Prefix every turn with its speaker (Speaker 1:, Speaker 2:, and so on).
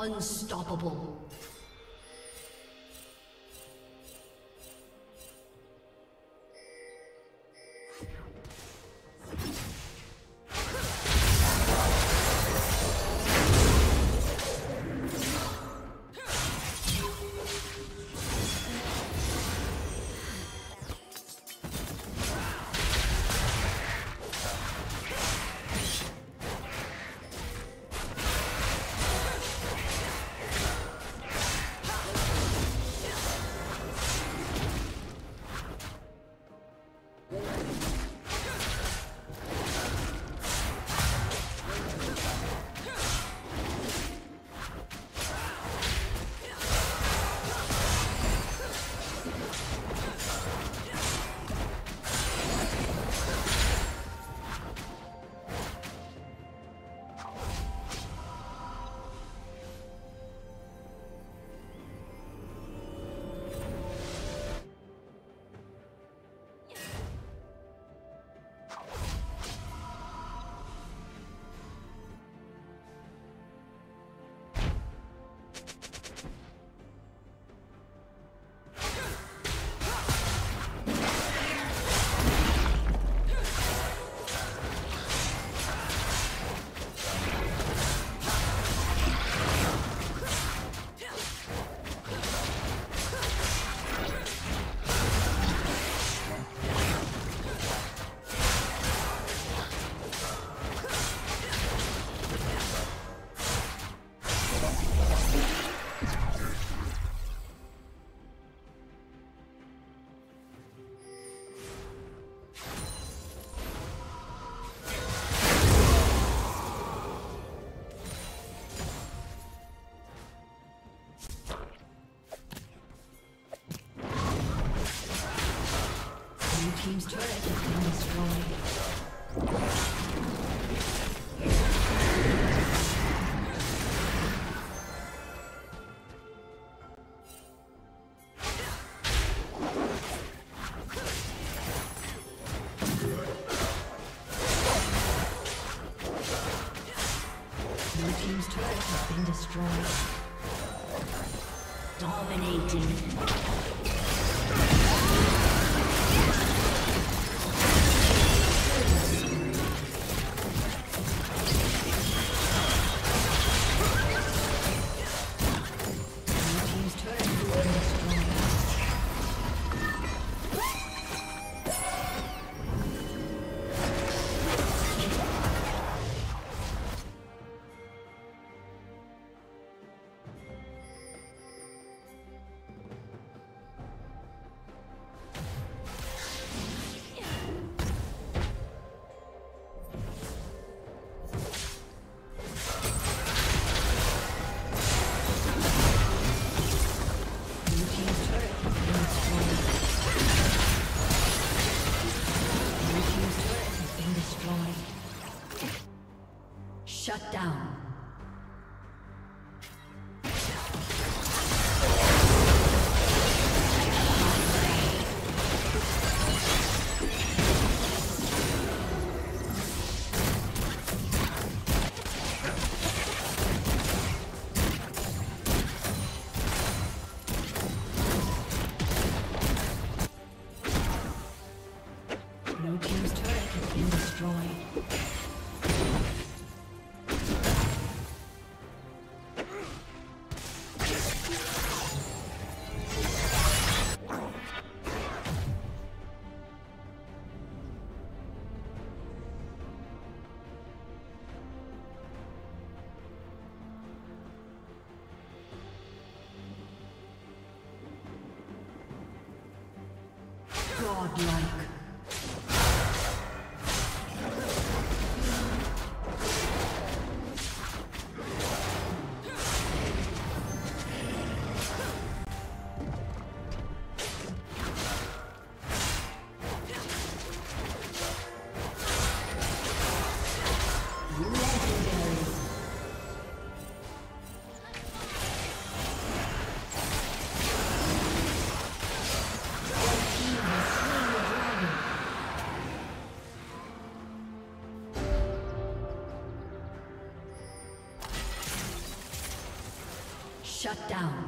Speaker 1: Unstoppable. Shut down. Godlike. Shut down.